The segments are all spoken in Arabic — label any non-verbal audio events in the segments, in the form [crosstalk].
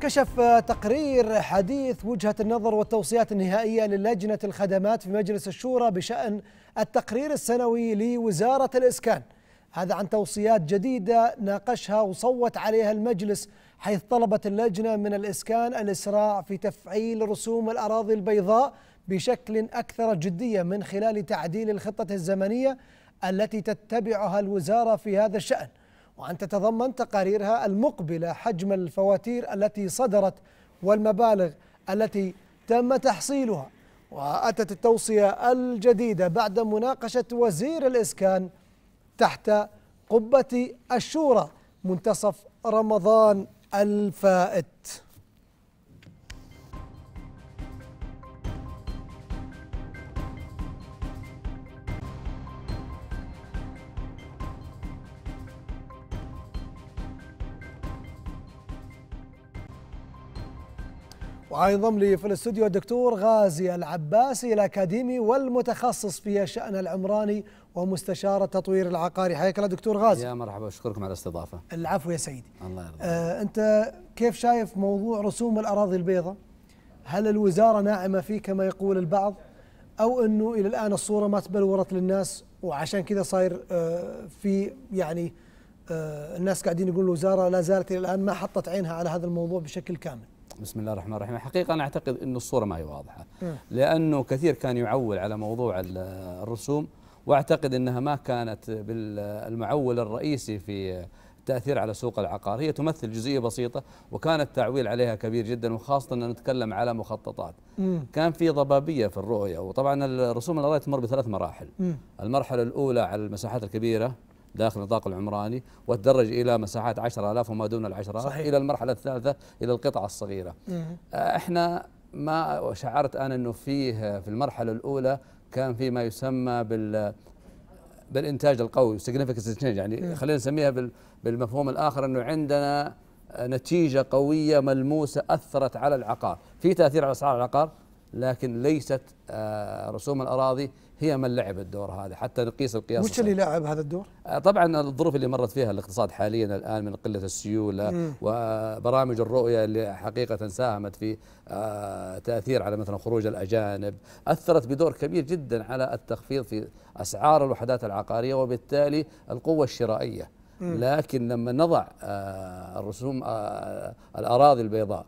كشف تقرير حديث وجهة النظر والتوصيات النهائية للجنة الخدمات في مجلس الشورى بشأن التقرير السنوي لوزارة الإسكان. هذا عن توصيات جديدة ناقشها وصوت عليها المجلس حيث طلبت اللجنة من الإسكان الإسراع في تفعيل رسوم الأراضي البيضاء بشكل أكثر جدية من خلال تعديل الخطة الزمنية التي تتبعها الوزارة في هذا الشأن. وأن تتضمن تقاريرها المقبلة حجم الفواتير التي صدرت والمبالغ التي تم تحصيلها. وأتت التوصية الجديدة بعد مناقشة وزير الإسكان تحت قبة الشورى منتصف رمضان الفائت. لي في الاستوديو الدكتور غازي العباسي الأكاديمي والمتخصص في الشأن العمراني ومستشار التطوير العقاري. حياك الله دكتور غازي. يا مرحبا أشكركم على الاستضافة. العفو يا سيدي. الله يرضى. آه أنت كيف شايف موضوع رسوم الأراضي البيضاء؟ هل الوزارة ناعمة فيه كما يقول البعض؟ أو إنه إلى الآن الصورة ما تبلورت للناس وعشان كذا صاير آه في يعني آه الناس قاعدين يقولوا الوزارة لا زالت إلى الآن ما حطت عينها على هذا الموضوع بشكل كامل. بسم الله الرحمن الرحيم. حقيقة أنا أعتقد أن الصورة ما هي واضحة. لأنه كثير كان يعول على موضوع الرسوم وأعتقد أنها ما كانت بالمعول الرئيسي في التأثير على سوق العقار. هي تمثل جزئية بسيطة وكان التعويل عليها كبير جدا وخاصة أن نتكلم على مخططات. كان في ضبابية في الرؤية وطبعا الرسوم الأراضي تمر بثلاث مراحل. المرحلة الأولى على المساحات الكبيرة داخل النطاق العمراني وتدرج إلى مساحات 10000 وما دون العشرات صحيح. إلى المرحلة الثالثة إلى القطع الصغيرة. مم. إحنا ما شعرت أنا أنه فيه في المرحلة الأولى كان في ما يسمى بال بالإنتاج القوي significant يعني خلينا نسميها بالمفهوم الآخر أنه عندنا نتيجة قوية ملموسة أثرت على العقار. في تأثير على أسعار العقار؟ لكن ليست رسوم الأراضي هي من لعب الدور هذا حتى نقيس القياس وش اللي لعب هذا الدور؟ طبعا الظروف اللي مرت فيها الاقتصاد حاليا الآن من قلة السيولة مم. وبرامج الرؤية اللي حقيقة ساهمت في تأثير على مثلا خروج الأجانب أثرت بدور كبير جدا على التخفيض في أسعار الوحدات العقارية وبالتالي القوة الشرائية مم. لكن لما نضع الرسوم الأراضي البيضاء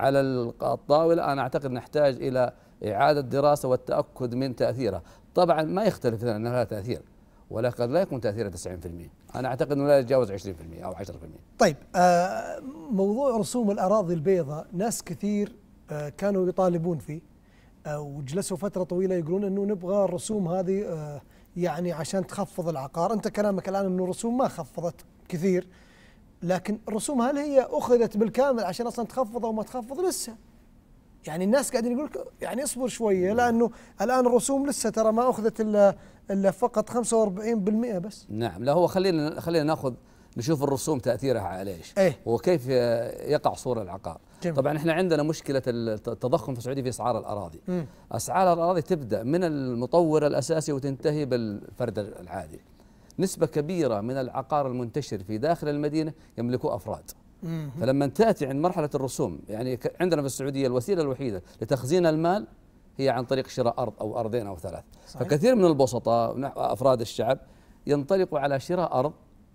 على الطاولة. أنا أعتقد نحتاج إلى إعادة دراسة والتأكد من تأثيرها. طبعا ما يختلف ان لها تأثير ولكن لا يكون تأثيرها 90% أنا أعتقد إنه لا يتجاوز 20% أو 10% طيب آه موضوع رسوم الأراضي البيضاء ناس كثير آه كانوا يطالبون فيه آه وجلسوا فترة طويلة يقولون إنه نبغى الرسوم هذه يعني عشان تخفض العقار. أنت كلامك الآن إنه الرسوم ما خفضت كثير لكن الرسوم هل هي أخذت بالكامل عشان أصلا تخفض أو ما تخفض؟ لسه. يعني الناس قاعدين يقول يعني اصبر شوية لأنه الآن الرسوم لسه ترى ما أخذت الا إلا فقط 45% بس. نعم. لا هو خلينا خلينا ناخذ نشوف الرسوم تأثيرها على إيش. إيه. وكيف يقع صور العقار جميل. طبعا إحنا عندنا مشكلة التضخم في السعودية في أسعار الأراضي. م. أسعار الأراضي تبدأ من المطور الاساسي وتنتهي بالفرد العادي. نسبة كبيرة من العقار المنتشر في داخل المدينة يملكه أفراد. فلما تاتي عند مرحلة الرسوم يعني عندنا في السعودية الوسيلة الوحيدة لتخزين المال هي عن طريق شراء أرض أو أرضين أو ثلاث. صحيح. فكثير من البسطاء أفراد الشعب ينطلقوا على شراء أرض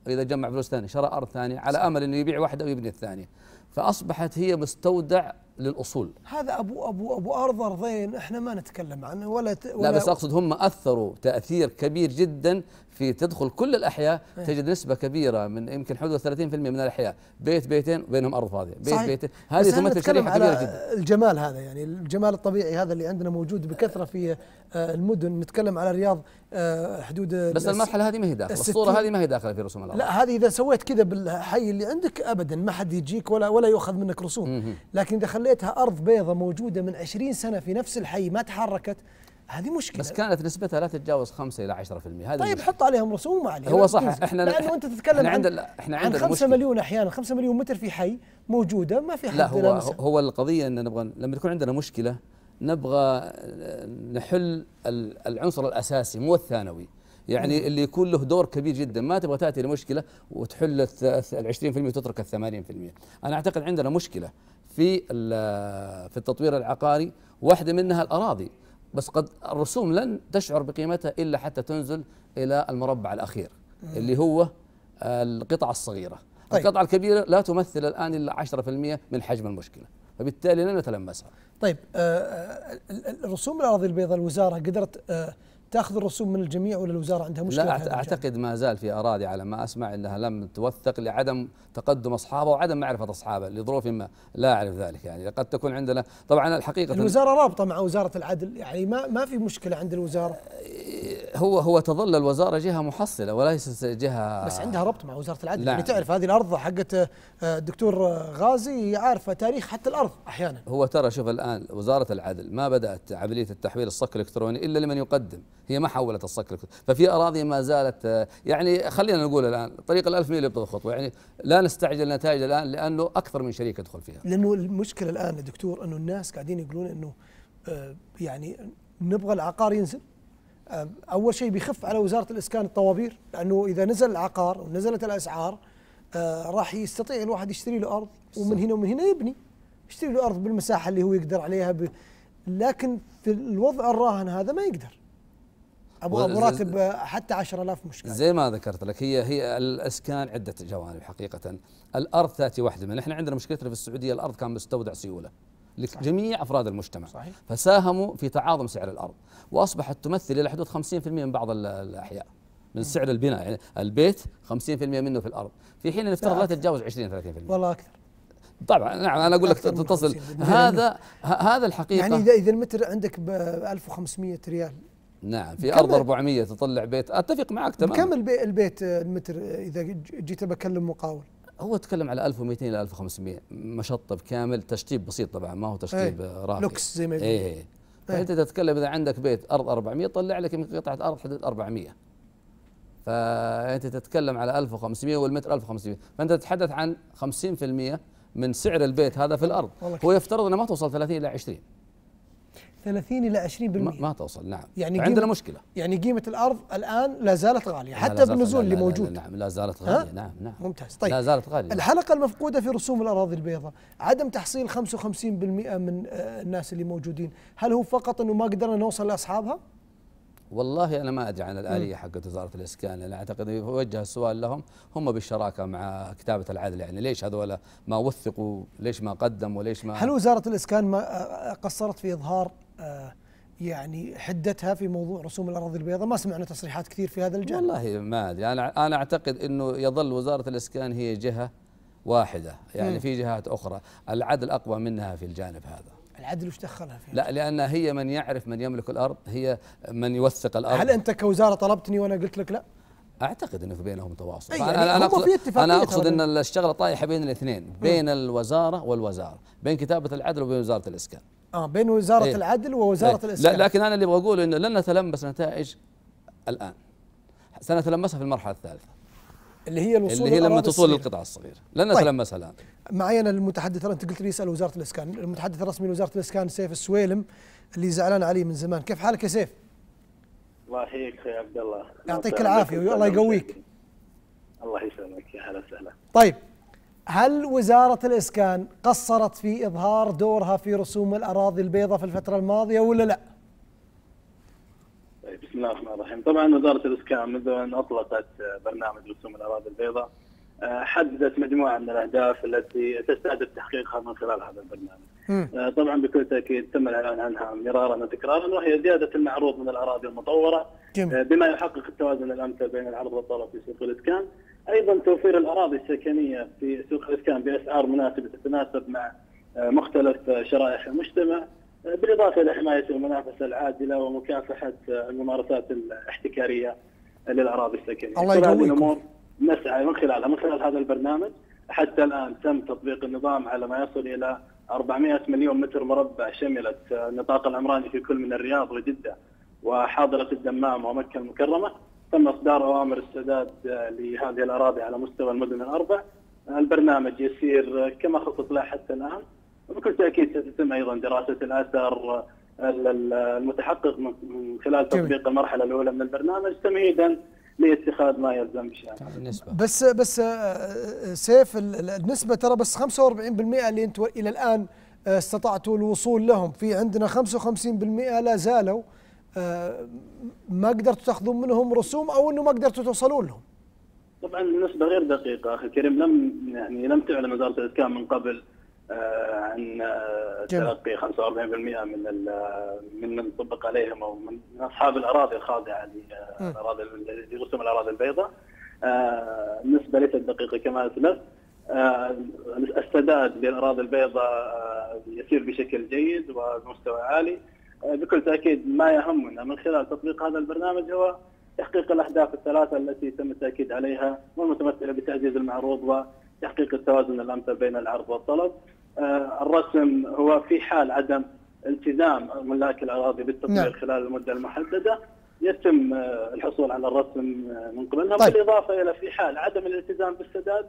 إذا جمع فلوس ثانية شراء أرض ثانية على أمل إنه يبيع واحدة ويبني الثانية. فأصبحت هي مستودع للأصول. هذا ابو ابو أبو ارض ارضين إحنا ما نتكلم عنه ولا, ولا لا بس أقصد هم أثروا تأثير كبير جدا في تدخل كل الأحياء. تجد نسبة كبيرة من يمكن حدود 30% من الأحياء. بيت بيتين بينهم أرض فاضية. بيت صحيح. بيتين. هذه تمثل شريحه كبيرة جدا. الجمال هذا يعني الجمال الطبيعي هذا اللي عندنا موجود بكثرة في المدن. نتكلم على الرياض حدود بس المرحلة هذه ما هي داخلة. الصورة هذه ما هي داخلة في رسوم الأرض لا هذه إذا سويت كذا بالحي اللي عندك ابدا ما حد يجيك ولا ولا يؤخذ منك رسوم. لكن إذا خليتها أرض بيضاء موجودة من 20 سنة في نفس الحي ما تحركت هذه مشكلة. بس كانت نسبتها لا تتجاوز 5 إلى 10% هذه طيب حط عليهم رسوم ما عليه هو صح إحنا لأنه أنت تتكلم إحنا عند إحنا عن 5 مليون أحيانا. 5 مليون متر في حي موجودة ما في حد لا هو هو القضية إن نبغى لما تكون عندنا مشكلة نبغى نحل العنصر الأساسي مو الثانوي. يعني اللي يكون له دور كبير جدا. ما تبغى تأتي لمشكلة وتحل ال 20% وتترك ال 80% أنا أعتقد عندنا مشكلة في في التطوير العقاري واحدة منها الأراضي. بس قد الرسوم لن تشعر بقيمتها إلا حتى تنزل إلى المربع الأخير اللي هو القطع الصغيرة. طيب. القطعه الكبيرة لا تمثل الآن إلا 10% من حجم المشكلة. فبالتالي لن نتلمسها. طيب آه, آه، الرسوم الأراضي البيضاء الوزارة قدرت آه تاخذ الرسوم من الجميع ولا الوزارة عندها مشكلة؟ لا أعتقد ما زال في أراضي على ما أسمع إنها لم توثق لعدم تقدم أصحابها وعدم معرفة أصحابها لظروف ما لا أعرف ذلك يعني قد تكون عندنا طبعا الحقيقة الوزارة رابطة مع وزارة العدل يعني ما ما في مشكلة عند الوزارة؟ هو هو تظل الوزارة جهة محصلة وليست جهة بس عندها ربط مع وزارة العدل يعني تعرف هذه الأرض حقت آه، الدكتور غازي عارفة تاريخ حتى الأرض أحيانا. هو ترى شوف الآن وزارة العدل ما بدأت عملية التحويل الصك الإلكتروني إلا لمن يقدم. هي ما حولت الصك ففي أراضي ما زالت آه، يعني خلينا نقول الآن طريق الألف ميل يبطل خطوه يعني لا نستعجل النتائج الآن لأنه أكثر من شريك يدخل فيها. لأنه المشكلة الآن يا دكتور أنه الناس قاعدين يقولون أنه آه، يعني نبغى العقار ينزل. أول شيء بيخف على وزارة الإسكان الطوابير لأنه إذا نزل العقار ونزلت الأسعار آه، راح يستطيع الواحد يشتري له أرض. ومن هنا ومن هنا يبني. يشتري له أرض بالمساحة اللي هو يقدر عليها ب... لكن في الوضع الراهن هذا ما يقدر. أبغى أبو راتب حتى 10000 مشكلة. زي ما ذكرت لك هي هي الإسكان عدة جوانب حقيقة. الأرض تأتي واحدة من إحنا عندنا مشكلتنا في السعودية الأرض كان مستودع سيولة لجميع أفراد المجتمع. صحيح. فساهموا في تعاظم سعر الأرض وأصبحت تمثل إلى حدود 50% من بعض الأحياء من سعر البناء. يعني البيت 50% منه في الأرض. في حين نفترض لا تتجاوز 20 30% والله أكثر. طبعا نعم أنا أقول لك تتصل. هذا هذا الحقيقة. يعني إذا المتر عندك ب 1500 ريال نعم في أرض 400 تطلع بيت. أتفق معك تماما. كم البيت المتر إذا جيت بكلم مقاول. هو تكلم على 1200 إلى 1500 مشطب كامل تشطيب بسيط طبعا ما هو تشطيب إيه راقي لوكس زي ما يقول إيه, إيه. فانت تتكلم إذا عندك بيت أرض 400 طلع لك من قطعة أرض حدود 400 فأنت تتكلم على 1500 والمتر 1500 فأنت تتحدث عن 50% من سعر البيت هذا في الأرض. هو يفترض إنه ما توصل 30 إلى 20 30 إلى 20% ما, ما توصل نعم. يعني عندنا مشكلة. يعني قيمة الأرض الآن لا زالت غالية حتى بالنزول اللي موجود. نعم لا زالت غالية نعم نعم. ممتاز. طيب لا زالت غالية. الحلقة المفقودة في رسوم الأراضي البيضاء. عدم تحصيل 55% من آه، الناس اللي موجودين هل هو فقط إنه ما قدرنا نوصل لأصحابها؟ والله أنا ما أدري عن الآلية حقت وزارة الإسكان. أنا أعتقد يوجه السؤال لهم هم بالشراكة مع كتابة العدل يعني. ليش هذول ما وثقوا؟ ليش ما قدموا؟ ليش ما هل وزارة الإسكان ما آه، قصرت في إظهار يعني حدتها في موضوع رسوم الأراضي البيضاء. ما سمعنا تصريحات كثير في هذا الجانب. والله ما أدري. أنا أنا أعتقد إنه يظل وزارة الإسكان هي جهة واحدة يعني م. في جهات أخرى. العدل أقوى منها في الجانب هذا. العدل وش دخلها فيها؟ لا لأن هي من يعرف من يملك الأرض هي من يوثق الأرض. هل أنت كوزارة طلبتني وأنا قلت لك لا؟ أعتقد إنه في بينهم تواصل. يعني أنا أقصد أنا أقصد إن الشغله طايحه بين الاثنين بين م. الوزارة والوزارة بين كتابة العدل وبين وزارة الإسكان. آه بين وزارة إيه؟ العدل ووزارة إيه؟ الإسكان. لا لكن أنا اللي أبغى اقوله إنه لن نتلمس نتائج الآن. سنتلمسها في المرحلة الثالثة. اللي هي الوصول اللي هي لما تصل للقطاع الصغير. لن طيب. نتلمسها الآن. معي أنا المتحدث أنت قلت لي اسأل وزارة الإسكان. المتحدث الرسمي لوزارة الإسكان سيف السويلم اللي زعلان عليه من زمان. كيف حالك يا سيف؟ الله يحييك أخوي عبد الله. يعطيك العافية والله يقويك. الله يسلمك. يا هلا وسهلا. طيب. هل وزارة الإسكان قصرت في إظهار دورها في رسوم الأراضي البيضاء في الفترة الماضية ولا لا؟ طيب بسم الله الرحمن الرحيم طبعا وزارة الإسكان منذ أن أطلقت برنامج رسوم الأراضي البيضاء آه، حددت مجموعة من الأهداف التي تستهدف تحقيقها من خلال هذا البرنامج آه، طبعا بكل تأكيد تم الإعلان عنها مرارا وتكرارا وهي زيادة المعروض من الأراضي المطورة جميل. آه، بما يحقق التوازن الأمثل بين العرض والطلب في سوق الإسكان أيضا توفير الأراضي السكنية في سوق الإسكان بأسعار مناسبة تتناسب مع آه، مختلف شرائح المجتمع آه، بالإضافة إلى حماية المنافسه العادلة ومكافحة آه، الممارسات الاحتكارية للأراضي السكنية. الله يقويكم. الأمور نسعى من خلالها من خلال هذا البرنامج حتى الآن تم تطبيق النظام على ما يصل إلى 400 مليون متر مربع شملت النطاق العمراني في كل من الرياض وجدة وحاضرة الدمام ومكة المكرمة تم إصدار أوامر السداد لهذه الأراضي على مستوى المدن الأربع. البرنامج يسير كما خطط له حتى الآن. وبكل تأكيد ستتم أيضا دراسة الاثر المتحقق من خلال تطبيق المرحلة الأولى من البرنامج تمهيدا لاتخاذ ما يلزم بشان النسبة بس بس آه، سيف ال- ال- النسبة ترى بس 45% اللي أنتم إلى الآن آه، استطعتوا الوصول لهم. في عندنا 55% لا زالوا. آه، ما قدرتوا تاخذون منهم رسوم أو انه ما قدرتوا توصلون لهم؟ طبعا النسبة غير دقيقة أخي الكريم. لم يعني لم تعلن وزارة الإسكان من قبل آه، عن آه،. تلقي 45% من من من طبق عليهم أو من من أصحاب الأراضي الخاضعة م. لأراضي لرسوم الأراضي البيضاء. آه، النسبة ليست دقيقة كما أسلفت آه، السداد للأراضي البيضاء آه، يسير بشكل جيد وبمستوى عالي. آه، بكل تأكيد ما يهمنا من خلال تطبيق هذا البرنامج هو تحقيق الأهداف الثلاثة التي تم التأكيد عليها والمتمثلة بتعزيز المعروض وتحقيق التوازن الأمثل بين العرض والطلب آه، الرسم هو في حال عدم التزام ملاك الأراضي بالتطبيق نعم. خلال المدة المحددة يتم آه، الحصول على الرسم آه، من قبلهم طيب. بالإضافة إلى في حال عدم الالتزام بالسداد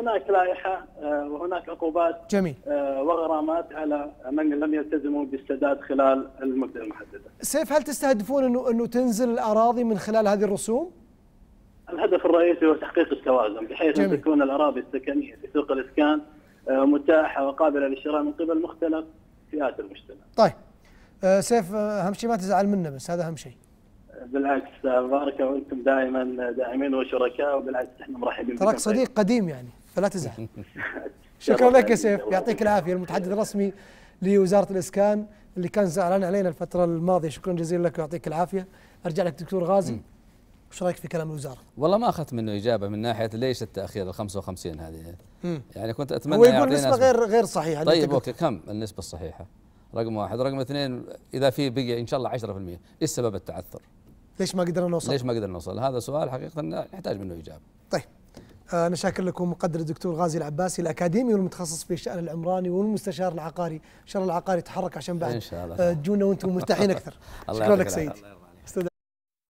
هناك لائحة آه، وهناك عقوبات جميل آه، وغرامات على من لم يلتزموا بالسداد خلال المدة المحددة سيف هل تستهدفون انه إنه تنزل الأراضي من خلال هذه الرسوم؟ الهدف الرئيسي هو تحقيق التوازن بحيث جميل. ان تكون الأراضي السكنية في سوق الإسكان آه، متاحة وقابلة للشراء من قبل مختلف فئات المجتمع. طيب سيف أهم شيء ما تزعل منا بس هذا أهم شيء بالعكس مباركه وأنتم دائما داعمين وشركاء وبالعكس إحنا مرحبين تراك بكم. صديق قديم يعني فلا تزعل [laughs] شكرا لك يا سيف يعطيك العافية المتحدث الرسمي لوزارة الإسكان اللي كان زعلان علينا الفترة الماضية شكرا جزيلا لك ويعطيك العافية أرجع لك دكتور غازي وش رأيك في كلام الوزارة؟ والله ما أخذت منه إجابة من ناحية ليش التأخير ال 55 هذه مم. يعني كنت أتمنى هو يقول نسبة. غير غير صحيحة اللي طيب. أوكي كم النسبة الصحيحة؟ رقم واحد، رقم اثنين إذا في بقي إن شاء الله 10% إيش سبب التعثر؟ ليش ما قدرنا نوصل؟ ليش ما قدرنا نوصل؟ هذا سؤال حقيقة نحتاج منه إجابة. طيب آه، أنا شاكر لكم مقدر الدكتور غازي العباسي الأكاديمي والمتخصص في الشأن العمراني والمستشار العقاري، ان شاء الله العقاري يتحرك عشان بعد إن شاء الله. آه، تجونا وأنتم مرتاحين أكثر. [laughs] الله شكرا لك سيدي.